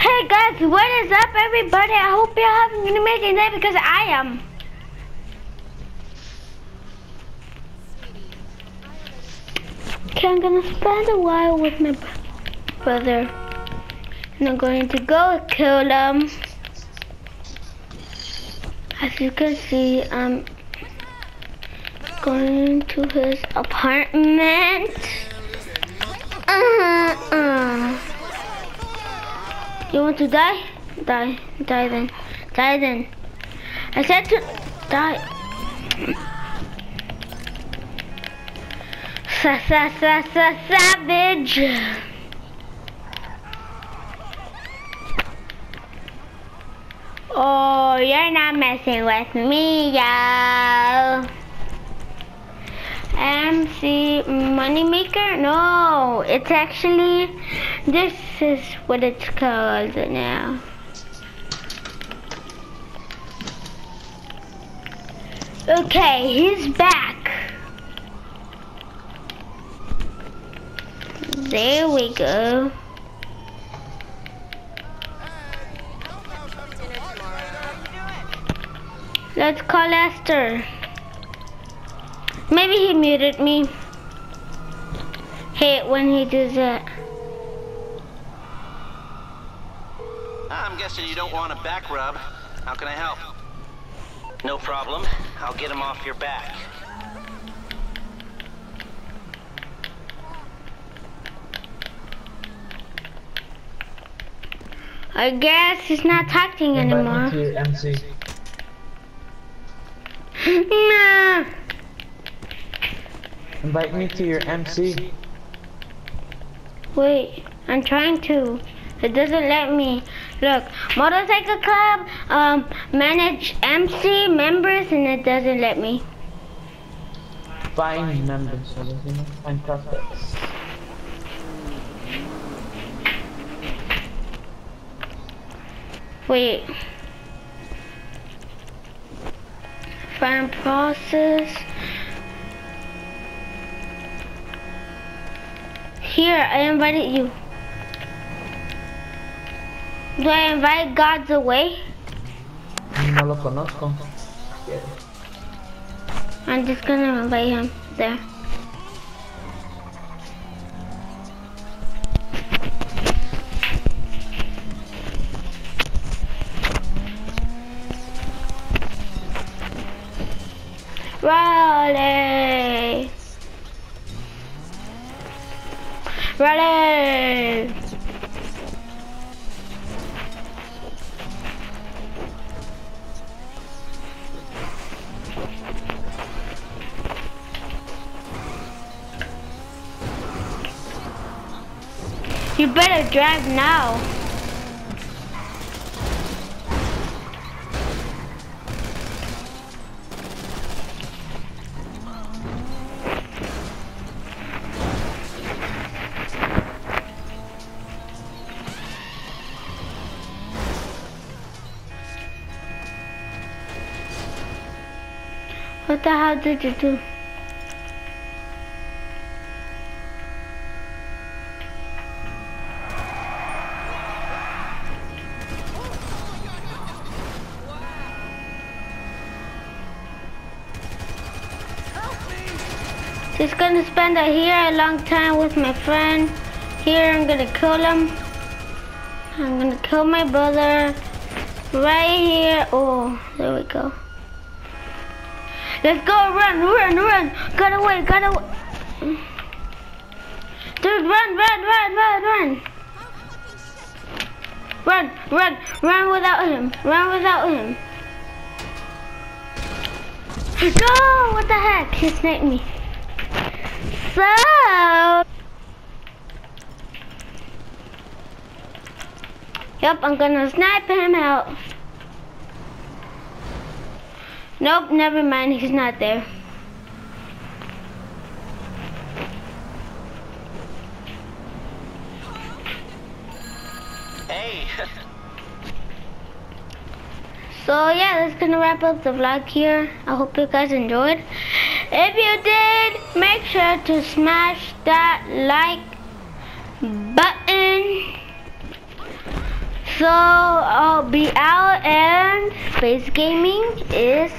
Hey guys, what is up everybody? I hope you're having an amazing day because I am. Okay, I'm gonna spend a while with my brother. And I'm going to go kill them. As you can see, I'm going to his apartment. Uh, uh. You want to die? Die. Die then. Die then. I said to die. Sa sa sa sa savage. Oh, you're not messing with me, yo. MC Moneymaker? No, it's actually, this is what it's called now. Okay, he's back. There we go. Let's call Esther. Maybe he muted me. Hate when he does that. I'm guessing you don't want a back rub. How can I help? No problem. I'll get him off your back. I guess he's not talking Invite me anymore. to MC. nah. Invite me to your MC. Wait, I'm trying to. It doesn't let me. Look, motorcycle club, um, manage MC members, and it doesn't let me. Find members, so there's, you find prospects. Wait. Find process. Here, I invited you. Do I invite God's away? No lo conozco. I'm just gonna invite him there. Raleigh! Raleigh! You better drive now. What the hell did you do? Just gonna spend a here a long time with my friend. Here I'm gonna kill him. I'm gonna kill my brother. Right here. Oh, there we go. Let's go, run, run, run. Got away, got away. Dude, run, run, run, run, run. Run, run, run without him. Run without him. No, what the heck? He sniped me. So. Yep, I'm gonna snipe him out. Nope, never mind, he's not there. Hey, So yeah, that's gonna wrap up the vlog here. I hope you guys enjoyed. If you did, make sure to smash that like button. So I'll be out and Space Gaming is.